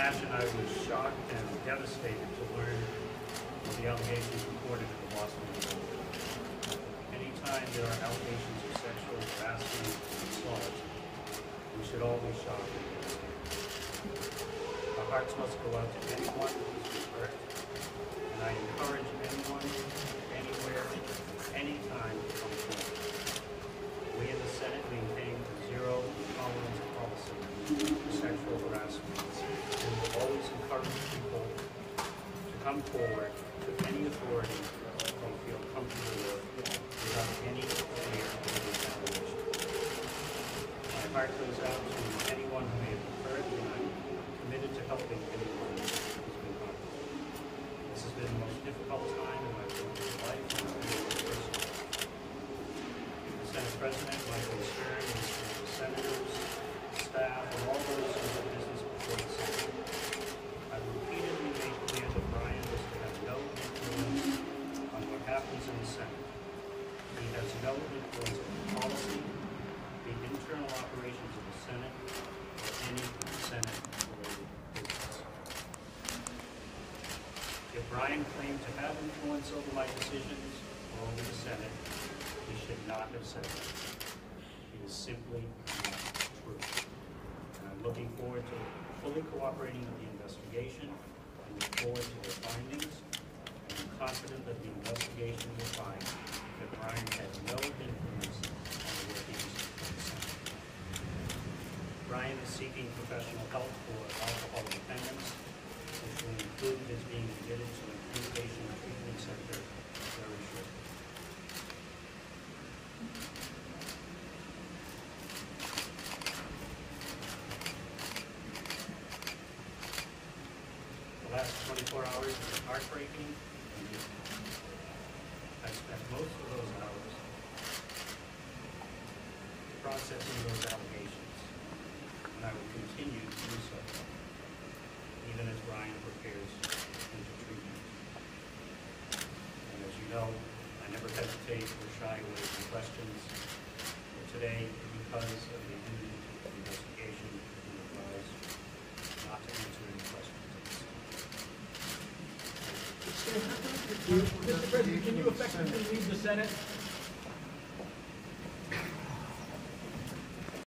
am devastated to learn of the allegations reported in the Boston Globe. Anytime there are allegations of sexual harassment and assault, we should all be shocked and devastated. Our hearts must go out to anyone who's hurt, and I encourage anyone, anywhere, anytime to come forward. We in the Senate maintain a zero tolerance policy for sexual harassment, and people to come forward with any authority that they feel comfortable with without any fear of retaliation. My heart goes out to anyone who may have hurt, and I'm committed to helping anyone who's been harmed. This has been the most difficult time in my family's life, and I feel it personally. The Senate President, Michael Stern, and the senators, staff, and all those who do business before the Senate. I repeatedly made clear that Bryon is to have no influence on what happens in the Senate. Influence on policy, the internal operations of the Senate, or any Senate-related business. If Bryon claimed to have influence over my decisions or over the Senate, he should not have said that. It is simply not true. And I'm looking forward to fully cooperating with the investigation and look forward to the findings. I'm confident that the investigation will find that Bryon had no influence on the workings of the Senate. Bryon is seeking professional help for alcohol dependence, which will include his being admitted to an inpatient treatment center very shortly. The last twenty-four hours were heartbreaking and difficult. I spent most of those hours processing those allegations, and I will continue to do so, even as Bryon prepares into treatment. And as you know, I never hesitate or shy away from questions, but today, because of the imminent investigation, I'm advised not to answer any questions. Mr. President, can you effectively leave the Senate